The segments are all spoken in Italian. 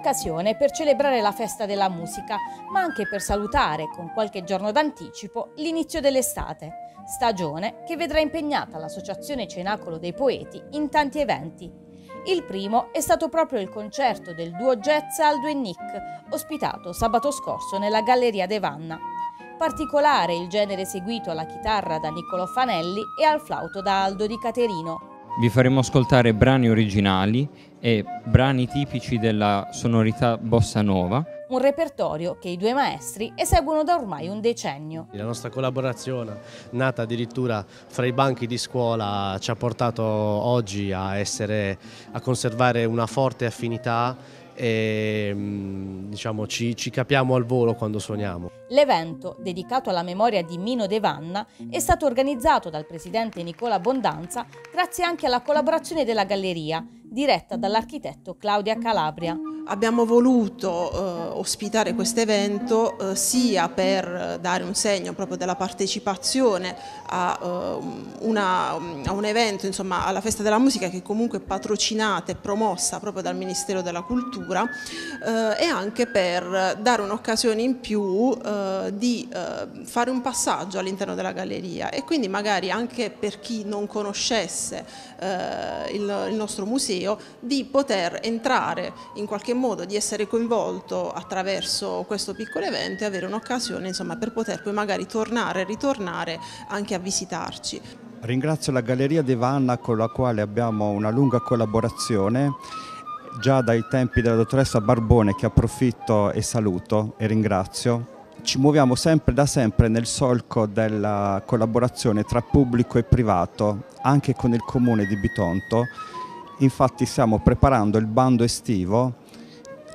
un'occasione per celebrare la festa della musica, ma anche per salutare con qualche giorno d'anticipo l'inizio dell'estate, stagione che vedrà impegnata l'Associazione Cenacolo dei Poeti in tanti eventi. Il primo è stato proprio il concerto del duo jazz Aldo e Nick, ospitato sabato scorso nella Galleria De Vanna. Particolare il genere seguito alla chitarra da Niccolò Fanelli e al flauto da Aldo Di Caterino. Vi faremo ascoltare brani originali e brani tipici della sonorità bossa nova. Un repertorio che i due maestri eseguono da ormai un decennio. La nostra collaborazione, nata addirittura fra i banchi di scuola, ci ha portato oggi a, essere, a conservare una forte affinità e mm, diciamo, ci, ci, capiamo al volo quando suoniamo. L'evento, dedicato alla memoria di Mino De Vanna, è stato organizzato dal presidente Nicola Bondanza grazie anche alla collaborazione della Galleria, diretta dall'architetto Claudia Calabria. Abbiamo voluto eh, ospitare questo evento eh, sia per dare un segno proprio della partecipazione a, eh, una, a un evento, insomma alla festa della musica che comunque è patrocinata e promossa proprio dal Ministero della Cultura eh, e anche per dare un'occasione in più eh, di eh, fare un passaggio all'interno della galleria e quindi magari anche per chi non conoscesse il, il nostro museo di poter entrare in qualche modo di essere coinvolto attraverso questo piccolo evento e avere un'occasione per poter poi magari tornare e ritornare anche a visitarci. Ringrazio la Galleria De Vanna con la quale abbiamo una lunga collaborazione già dai tempi della dottoressa Barbone che approfitto e saluto e ringrazio. Ci muoviamo sempre da sempre nel solco della collaborazione tra pubblico e privato anche con il comune di Bitonto. Infatti stiamo preparando il bando estivo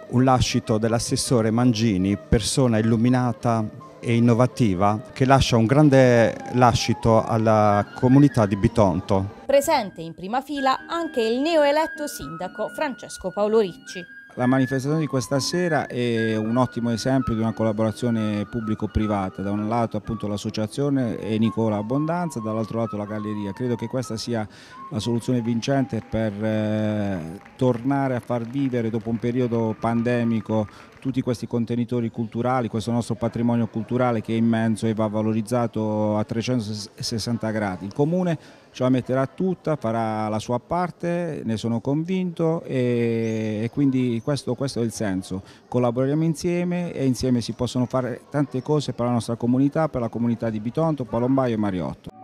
un lascito dell'assessore Mangini, persona illuminata e innovativa, che lascia un grande lascito alla comunità di Bitonto. Presente in prima fila anche il neoeletto sindaco Francesco Paolo Ricci. La manifestazione di questa sera è un ottimo esempio di una collaborazione pubblico-privata, da un lato appunto l'associazione e Nicola Abbondanza, dall'altro lato la galleria. Credo che questa sia la soluzione vincente per eh, tornare a far vivere dopo un periodo pandemico tutti questi contenitori culturali, questo nostro patrimonio culturale che è immenso e va valorizzato a 360 gradi. Il Comune ce la metterà tutta, farà la sua parte, ne sono convinto e, e quindi questo, questo, è il senso. Collaboriamo insieme e insieme si possono fare tante cose per la nostra comunità, per la comunità di Bitonto, Palombaio e Mariotto.